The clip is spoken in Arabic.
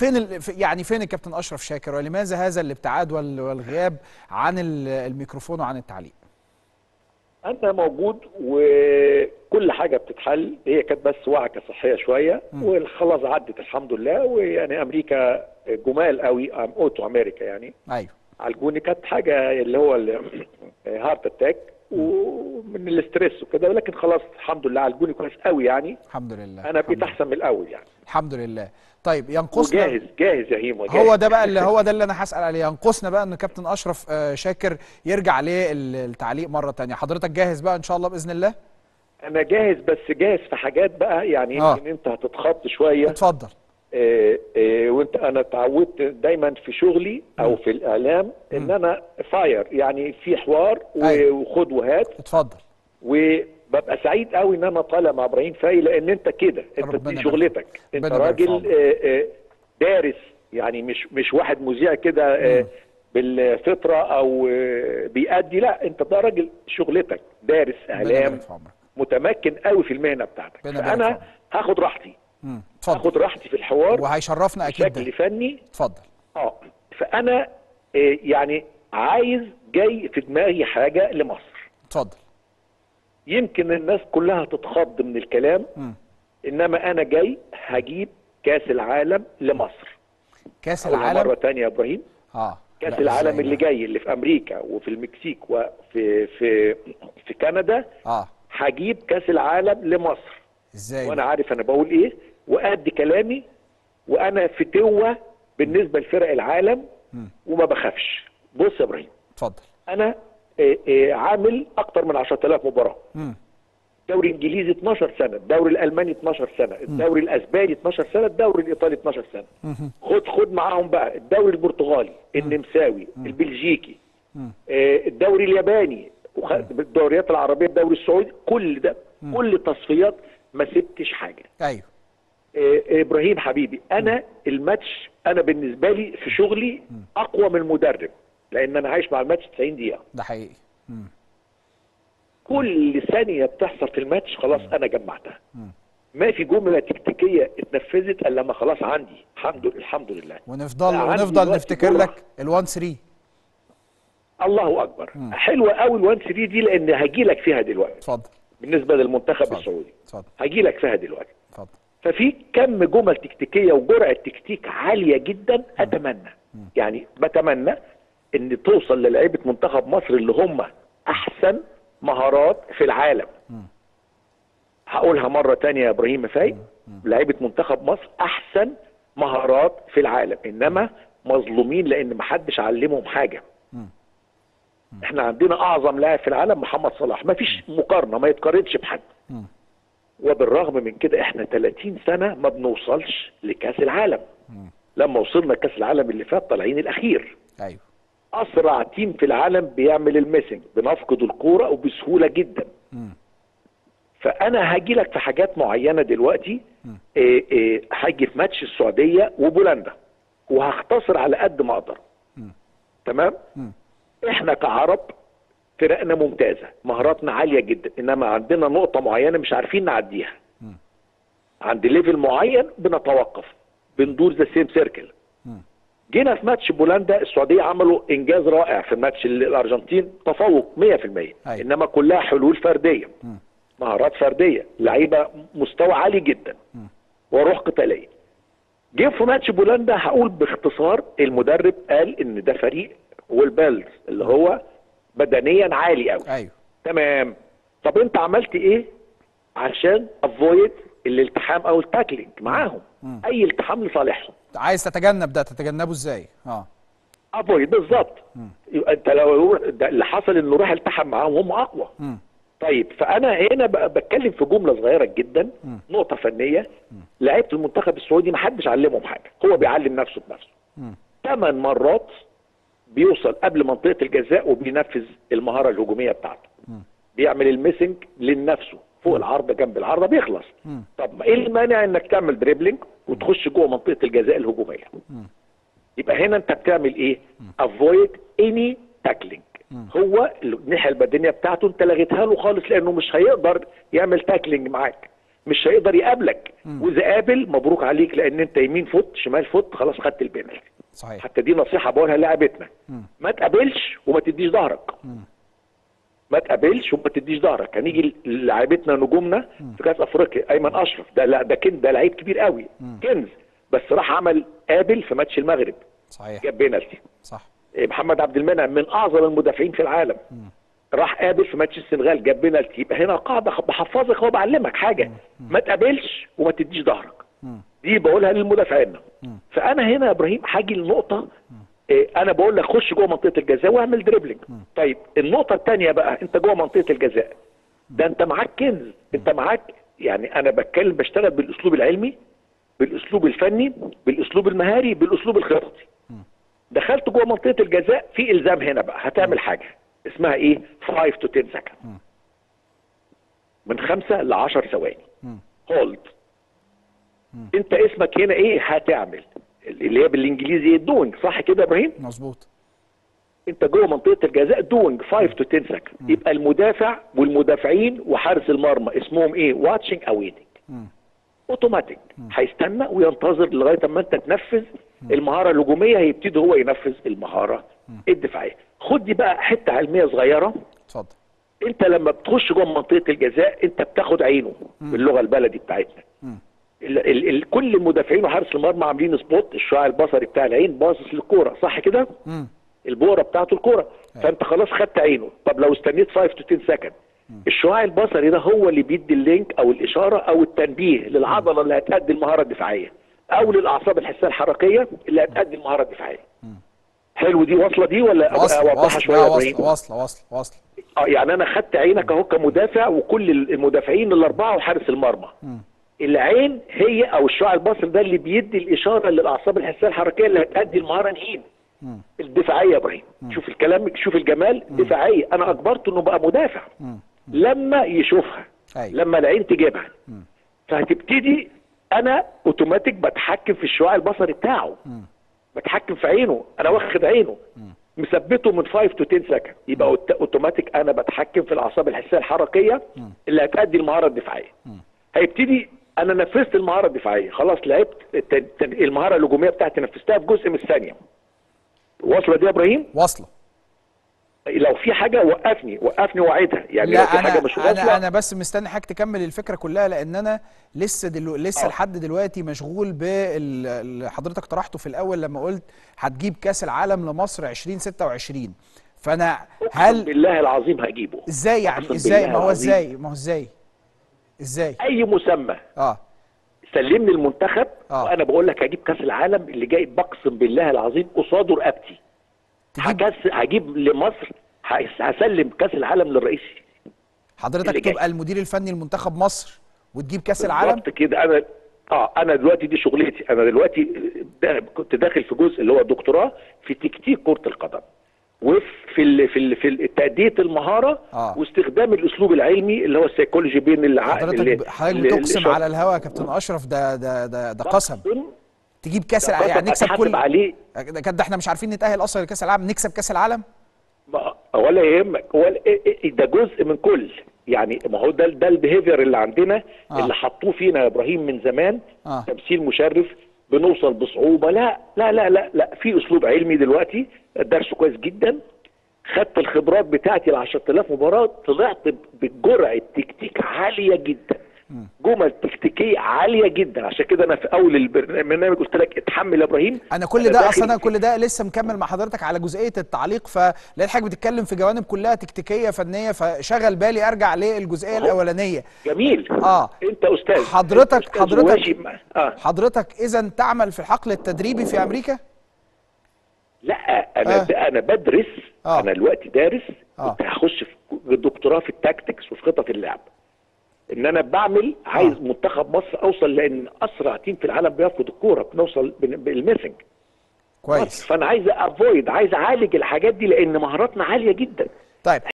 فين ال... يعني فين الكابتن أشرف شاكر؟ ولماذا هذا الابتعاد وال- والغياب عن ال- الميكروفون وعن التعليق؟ أنا موجود وكل حاجة بتتحل. هي كانت بس وعكة صحية شوية. وخلاص عدت الحمد لله. ويعني أمريكا جمال قوي أوتو أمريكا يعني. أيوه. عالجوني كانت حاجة اللي هو heart attack ومن ال stress وكده ولكن خلاص الحمد لله عالجوني كويس قوي يعني. الحمد لله أنا بقيت. أحسن من الأول يعني. الحمد لله. طيب ينقصنا وجاهز جاهز يا هيمو جاهز. هو ده بقى اللي هو ده اللي أنا هسأل عليه. ينقصنا بقى إن كابتن أشرف آه، شاكر يرجع للتعليق مرة تانية. حضرتك جاهز بقى إن شاء الله بإذن الله؟ أنا جاهز بس جاهز في حاجات بقى يعني آه. يمكن أنت هتتخض شوية. اتفضل. آه، آه، وانت أنا اتعودت دايما في شغلي أو في الإعلام إن أنا فاير يعني في حوار أيوة. وخد وهات. اتفضل. وببقى سعيد قوي إن أنا طالع مع إبراهيم فاي لأن أنت كده أنت دي شغلتك. أنت راجل. آه، آه، دارس يعني مش مش واحد مذيع كده آه، بالفطرة أو آه، بيأدي لا أنت ده راجل شغلتك دارس إعلام متمكن قوي في المهنة بتاعتك. فأنا. هاخد راحتي. اتفضل. هاخد راحتي في الحوار. وهيشرفنا أكيد بشكل فني. اتفضل. آه. فأنا آه، يعني عايز جاي في دماغي حاجة لمصر. اتفضل. يمكن الناس كلها تتخض من الكلام مم. إنما أنا جاي هجيب كأس العالم لمصر. كأس أقولها مرة العالم تانية يا إبراهيم. آه. كأس العالم اللي؟ جاي اللي في أمريكا وفي المكسيك وفي في في كندا آه. هجيب كأس العالم لمصر. إزاي وأنا؟ عارف أنا بقول إيه. وادي كلامي وأنا في توه بالنسبة لفرق العالم وما بخافش. بص يا إبراهيم. اتفضل. أنا آه، آه، عامل أكتر من 10000 مباراة. الدوري الانجليزي 12 سنة الدوري الألماني 12 سنة الدوري الأسباني 12 سنة الدوري الإيطالي 12 سنة. خد خد معاهم بقى الدوري البرتغالي النمساوي البلجيكي آه، الدوري الياباني الدوريات العربية الدوري السعودي كل ده كل تصفيات ما سبتش حاجة. أيوه. إبراهيم حبيبي. أنا الماتش أنا بالنسبة لي في شغلي أقوى من المدرب لأن أنا عايش مع الماتش 90 دقيقة. ده حقيقي. مم. كل ثانية بتحصل في الماتش خلاص أنا جمعتها. ما في جملة تكتيكية اتنفذت إلا لما خلاص عندي. الحمد الحمد لله. ونفضل ونفضل نفتكر. لك ال1 3 الله أكبر. حلوة قوي الوان 3 دي لأن هجي لك فيها دلوقتي. اتفضل. بالنسبة للمنتخب. السعودي. اتفضل. هجي لك فيها دلوقتي. اتفضل. ففي كم جمل تكتيكية وجرعة تكتيك عالية جدا أتمنى. يعني بتمنى إن توصل للعيبة منتخب مصر اللي هم أحسن مهارات في العالم. هقولها مرة تانية يا إبراهيم فاي لعيبة منتخب مصر أحسن مهارات في العالم. إنما مظلومين لأن محدش علمهم حاجة. إحنا عندنا أعظم لاعب في العالم محمد صلاح. ما فيش مقارنة ما يتقارنش بحد. وبالرغم من كده إحنا 30 سنة ما بنوصلش لكأس العالم. لما وصلنا كأس العالم اللي فات طالعين الأخير. أيوه. أسرع team في العالم بيعمل ال missing بنفقد الكورة وبسهولة جدا. فأنا هاجي لك في حاجات معينة دلوقتي. إيه إيه هاجي في ماتش السعودية وبولندا. وهختصر على قد ما أقدر. تمام؟ إحنا كعرب فرقنا ممتازة مهاراتنا عالية جدا إنما عندنا نقطة معينة مش عارفين نعديها. عند level معين بنتوقف بندور the same circle جينا في ماتش بولندا السعودية عملوا إنجاز رائع في ماتش الأرجنتين تفوق 100% أيوة. إنما كلها حلول فردية. مهارات فردية لعيبة مستوى عالي جدا. وروح قتالية. جه في ماتش بولندا هقول باختصار المدرب قال إن ده فريق well-built اللي هو بدنيا عالي قوي. أيوه. تمام. طب أنت عملت إيه عشان avoid الالتحام أو ال tackling معاهم؟ أي التحام لصالحهم. عايز تتجنب ده تتجنبه إزاي؟ آه. avoid بالظبط. يبقى أنت لو اللي حصل إنه راح التحم معاهم هم أقوى. مم. طيب فأنا هنا بتكلم في جملة صغيرة جدا نقطة فنية. لعيبة المنتخب السعودي ما حدش علمهم حاجة. هو بيعلم نفسه بنفسه. ثمان مرات بيوصل قبل منطقة الجزاء وبينفذ المهارة الهجومية بتاعته. بيعمل ال missing لنفسه فوق العارضه جنب العارضه بيخلص. طب إيه المانع إنك تعمل dribbling وتخش جوه منطقة الجزاء الهجومية؟ يبقى هنا أنت بتعمل إيه؟ avoid any tackling هو الناحية البدنية بتاعته أنت لغيتها له خالص لأنه مش هيقدر يعمل tackling معاك. مش هيقدر يقابلك. وإذا قابل مبروك عليك لأن أنت يمين فوت شمال فوت خلاص خدت البنالتي. صحيح. حتى دي نصيحة بقولها للاعبتنا ما تقابلش وما تديش ظهرك. ما تقابلش وما تديش ظهرك. هنيجي للاعبتنا نجومنا في كأس أفريقيا أيمن أشرف. ده لا ده كنز ده لعيب كبير قوي. كنز. بس راح عمل قابل في ماتش المغرب. صحيح. جاب بينالتي. صح. محمد عبد المنعم من أعظم المدافعين في العالم. راح قابل في ماتش السنغال جاب بينالتي. يبقى هنا قاعدة بحفظك هو بعلمك حاجة. ما تقابلش وما تديش ظهرك. دي بقولها للمدافعين فأنا هنا يا إبراهيم هاجي لنقطة إيه، أنا بقول لك خش جوه منطقة الجزاء واعمل dribbling طيب النقطة الثانية بقى أنت جوه منطقة الجزاء. ده أنت معاك كنز أنت معاك يعني أنا بتكلم بشتغل بالأسلوب العلمي بالأسلوب الفني بالأسلوب المهاري بالأسلوب الخططي. دخلت جوه منطقة الجزاء في إلزام هنا بقى هتعمل حاجة. اسمها إيه؟ 5 to 10 second من 5 ل 10 ثواني hold انت اسمك هنا إيه هتعمل؟ اللي هي بالانجليزي doing صح كده يا إبراهيم؟ مظبوط. انت جوه منطقة الجزاء doing 5 to 10 second يبقى المدافع والمدافعين وحارس المرمى اسمهم إيه؟ watching أو waiting اوتوماتيك هيستنى وينتظر لغاية اما انت تنفذ المهارة الهجومية هيبتدي هو ينفذ المهارة الدفاعية. خد دي بقى حتة علمية صغيرة. اتفضل. انت لما بتخش جوه منطقة الجزاء انت بتاخد عينه باللغة البلدي بتاعتنا. ال ال ال كل المدافعين وحارس المرمى عاملين spot الشعاع البصري بتاع العين باصص للكورة صح كده. البؤرة بتاعته الكورة. فأنت خلاص خدت عينه. طب لو استنيت 5 to 10 second الشعاع البصري ده هو اللي بيدي اللينك أو الإشارة أو التنبيه للعضلة اللي هتأدي المهارة الدفاعية. أو للأعصاب الحسية الحركية اللي هتأدي المهارة الدفاعية. حلو دي واصلة دي ولا أوضحها شوية واصلة واصلة واصلة واصلة. آه يعني أنا خدت عينك أهو كمدافع وكل المدافعين الأربعة وحارس المرمى. العين هي أو الشعاع البصري ده اللي بيدي الإشارة للأعصاب الحسيه الحركية اللي هتأدي المهارة نهين الدفاعية يا إبراهيم. شوف الكلام شوف الجمال. دفاعية. أنا أجبرته إنه بقى مدافع. لما يشوفها. أيوة. لما العين تجيبها. فهتبتدي أنا أوتوماتيك بتحكم في الشعاع البصري بتاعه. بتحكم في عينه. أنا واخد عينه. مثبته من 5 to 10 second يبقى أوتوماتيك أنا بتحكم في الأعصاب الحسيه الحركية اللي هتأدي المهارة الدفاعية. هيبتدي أنا نفذت المهارة الدفاعية. خلاص لعبت المهارة الهجومية بتاعتي نفذتها في جزء من الثانية. واصلة دي يا إبراهيم؟ واصلة. لو في حاجة وقفني وقفني وأعيدها. يعني لو لا في أنا حاجة مش أنا واصلة أنا بس مستني حضرتك تكمل الفكرة كلها لأن أنا لسه دلو لسه آه. لحد دلوقتي مشغول باللي حضرتك طرحته في الأول لما قلت هتجيب كأس العالم لمصر 2026 فأنا هل بالله العظيم هجيبه. إزاي يعني؟ إزاي؟ ما هو. إزاي؟ ما هو إزاي؟ إزاي؟ أي مسمى. آه. سلمني المنتخب آه. وأنا بقول لك هجيب كأس العالم اللي جاي بقسم بالله العظيم قصاده رقبتي. هكس هجيب لمصر هس- هسلم كأس العالم للرئيس. اللي حضرتك. تبقى المدير الفني لمنتخب مصر وتجيب كأس العالم؟ بالظبط كده. أنا آه أنا دلوقتي دي شغلتي. أنا دلوقتي دا كنت داخل في جزء اللي هو دكتوراه في تكتيك كرة القدم. وفي ال في ال في ال- تأدية المهارة آه. واستخدام الأسلوب العلمي اللي هو السيكولوجي بين العقل حضرتك حضرتك بتقسم على الهوا يا كابتن أشرف ده ده ده ده قسم تجيب كأس العالم يعني نكسب كل عليه ده كده إحنا مش عارفين نتأهل أصلا لكأس العالم نكسب كأس العالم ولا يهمك ولا إيه- إيه- ده جزء من كل يعني ما هو ده ده البيهيفير اللي عندنا آه. اللي حطوه فينا يا إبراهيم من زمان آه. تمثيل مشرف بنوصل بصعوبة. لا لا لا لا لا. في أسلوب علمي دلوقتي الدرس كويس جدا. خدت الخبرات بتاعتي ال 10000 مباراة طلعت بجرعة تكتيك عالية جدا. جمل تكتيكيه عالية جدا عشان كده أنا في أول البرنامج قلت لك اتحمل يا إبراهيم أنا كل أنا ده أصلا أنا كل ده لسه مكمل مع حضرتك على جزئية التعليق فلقيت حضرتك بتتكلم في جوانب كلها تكتيكية فنية فشغل بالي أرجع للجزئية. الأولانية جميل آه. أنت أستاذ حضرتك- أنت أستاذ حضرتك- آه حضرتك اذا تعمل في الحقل التدريبي في أمريكا لا أنا آه. آه. أنا بدرس آه. آه. أنا دلوقتي دارس آه. كنت هخش في دكتوراه في ال tactics وفي خطط اللعب إن أنا بعمل عايز آه. منتخب مصر أوصل لأن أسرع team في العالم بيرفض الكورة بنوصل بال- بال missing. كويس. فأنا عايز avoid عايز أعالج الحاجات دي لأن مهاراتنا عالية جدا. طيب.